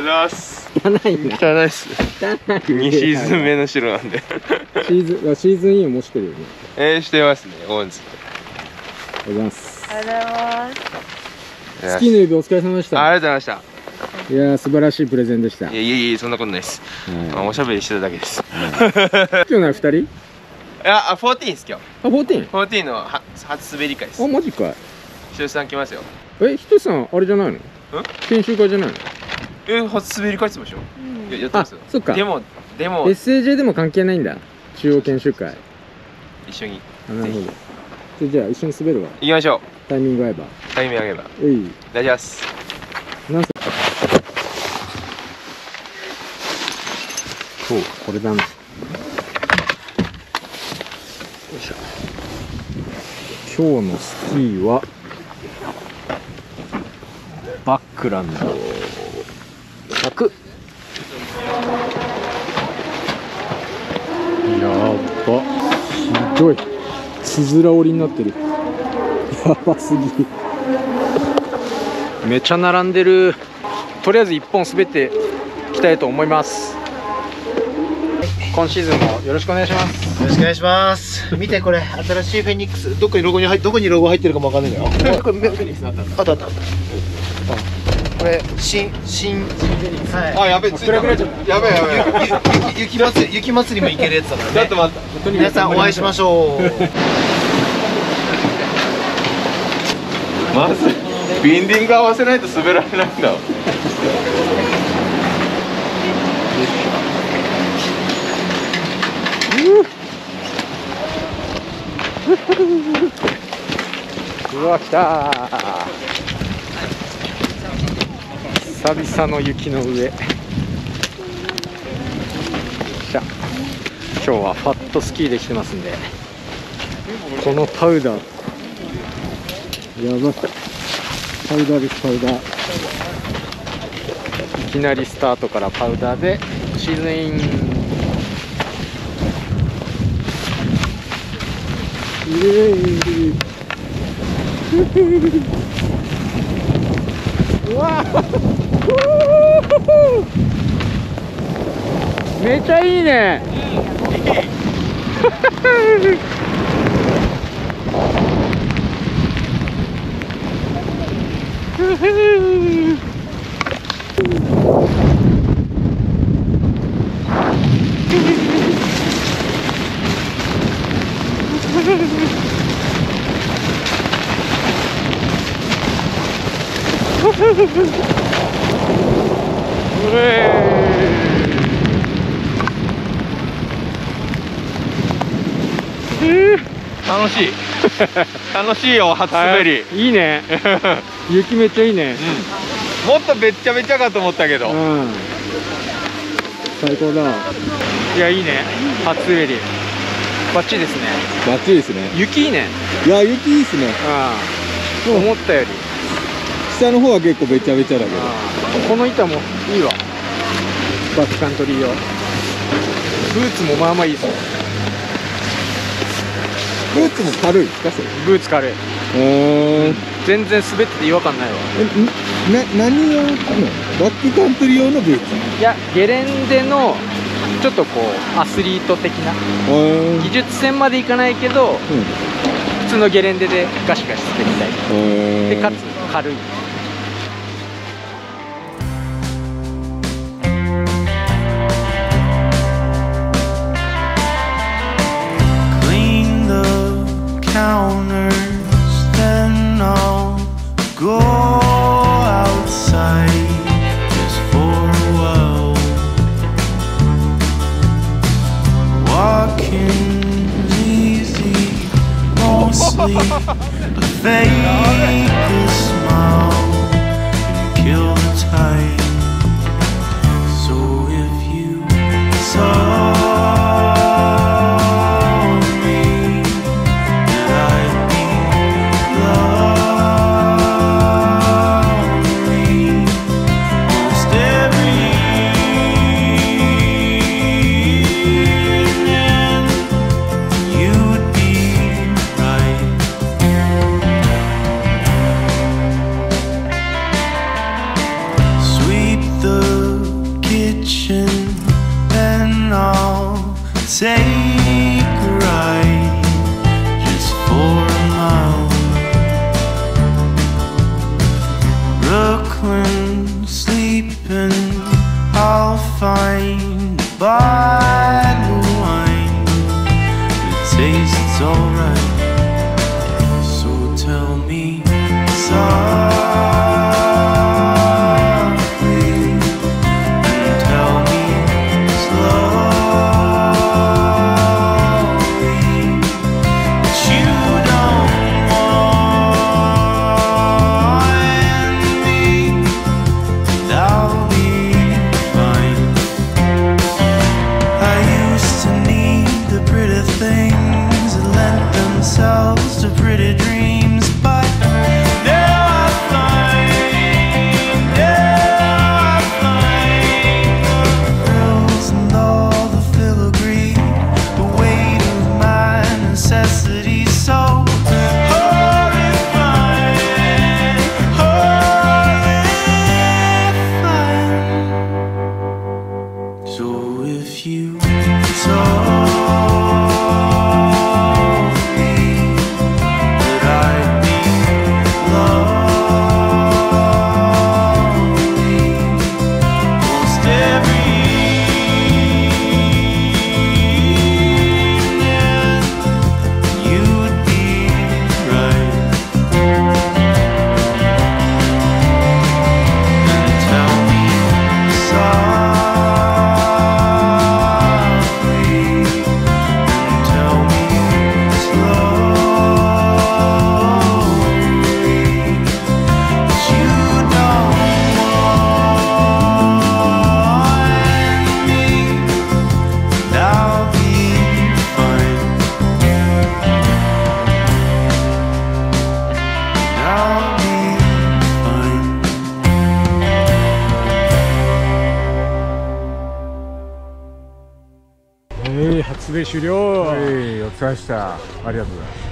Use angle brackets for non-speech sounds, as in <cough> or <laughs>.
ございます。汚いんだ汚い。っす汚い2シーズン目の白なんで。シーズンシーズンインもしてるよね。えー、してますねオンズ。おはようございます。ありがとうございます。スキーの指お疲れ様でした。あありがとうございまいやー素晴らしいプレゼンでした。したいやいやいやそんなことないです、まあ、おしゃべりしてただけです。<laughs> 今日の二人？いやあ14です今日。あ、14? 14のは初滑り会です。あ、マジかい。ひとしさん来ますよ。え、ひとしさん、あれじゃないの？研修会じゃないの？え初滑り会ってましょいややってあますよ、そっか。でもでも SAJ でも関係ないんだ。中央研修会。一緒に。あなるほど。でじゃあ一緒に滑るわ。行きましょう。タイミング合えば。タイミング上げれば。うい。大丈夫です。何歳そうこれだなよいしょ。今日のスキーはバックランド100やば。ひどい。つづら折りになってる。やばすぎ。めっちゃ並んでる。とりあえず1本滑っていきたいと思います。今シーズンもよろしくお願いします。よろしくお願いします。見てこれ、新しいフェニックス。どっかにロゴに入っどこにロゴ入ってるかもわかんないんだよ。これフェニックスあったあったあった。これ新新はい。あやべえついたやべえやべえゆ雪祭り雪祭りも行けるやつだからね。ちょっと待った皆さんお会いしましょう。<laughs> まずビンディング合わせないと滑られないんだうわ来たー久々の雪の上。今日はファットスキーで来てますんで。このパウダー。やばパウダーですパウダー。いきなりスタートからパウダーでシーズンインイエーイ。<laughs> うわ <laughs> めちゃいいね。<laughs> 楽しい。楽しいよ初滑り。い。いね。<laughs> 雪めっちゃいいね。もっとべっちゃべちゃかと思ったけど。うん。最高だ。いやいいね。初滑り。バッチリですね。バッチリですね。雪いいね。いや雪いいっすね。うん。思ったより下の方は結構べちゃべちゃだけど。この板もいいわ。バックカントリー用。ブーツもまあまあいいですブーツも軽いですかそれ？ブーツ軽い。へー。全然滑ってて違和感ないわ。えん？な何用の？バックカントリー用のブーツ？いやゲレンデのちょっとこうアスリート的な。へ技術戦までいかないけど、普通のゲレンデでガシガシ滑りたい。ー。でかつ軽い <laughs> really. 終了。はいお疲れでした。ありがとうございます。